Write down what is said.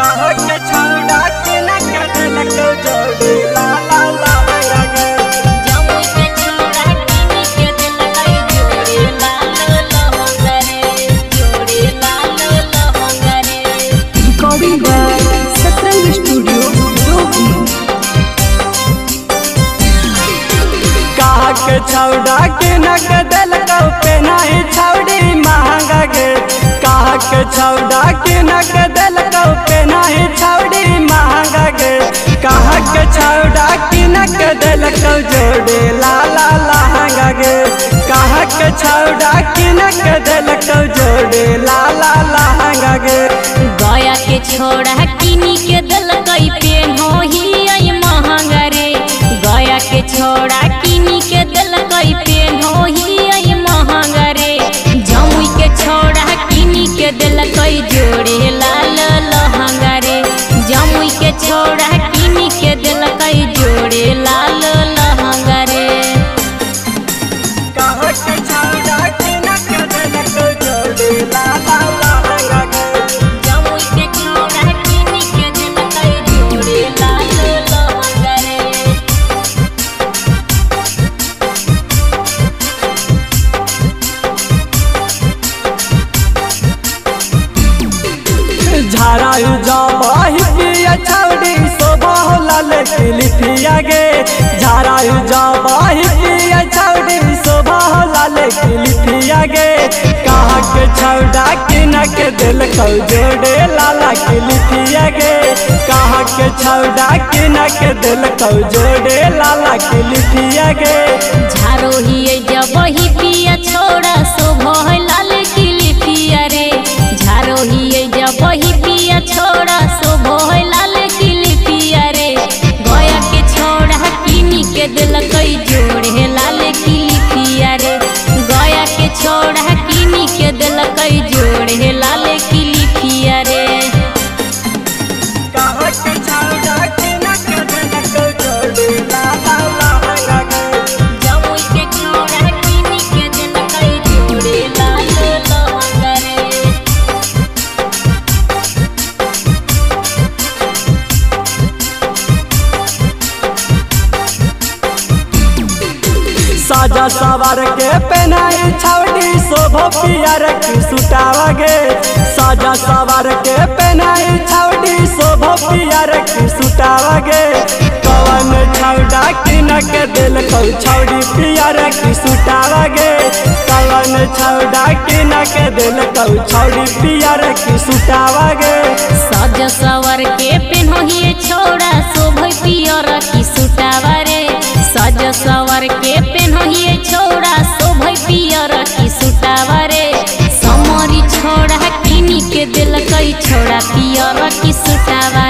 कह के छौड़ा के न कदलक जोड़ी ला ला ला रगे। जमुई के छोड़ा पे नहीं छौड़ी महँगा गे कह के छौड़ा कदलक जोड़ी, ला ला लहंगा गे के छौड़ा के न कदलक जोड़ी, ला ला लहंगा गया के छोड़ा किनी के दिलकई पेन हो ही आई महँगा रे गया के छोड़ा किनी के दिलकई पेन हो ही आई महँगा रे जमुई के छोड़ा किनी के दिलकई जोड़े लाल लहंगा रे जमुई के छोड़ा पिया छौड़ी शोभा लाल किलिपिया गे झारायु जाबाही पिया छौड़ी शोभा लाल किलिपिया गे कहा के छौड़ा के न के दिल कौ जोड़े, लाला किलिपिया गे कहा के छौड़ा के न के दिल कौ जोड़े, लाला किलिपिया गे छोड़ा किनी के दिल कई जोड़े लाल साजा सवार के पहनाई छौड़ी शोभो पियर की सुटावा गे साजा सवार के पहनाई छौड़ी शोभो पियर की सुटावागे कवन छौड़ा की न के दिल कौ छौड़ी पियर की सुटावागे कवन छौड़ा की न के दिल कौ छौड़ी पियर की सुटावा गे सज के पेन्हिए छोड़ा पियर की सुटावा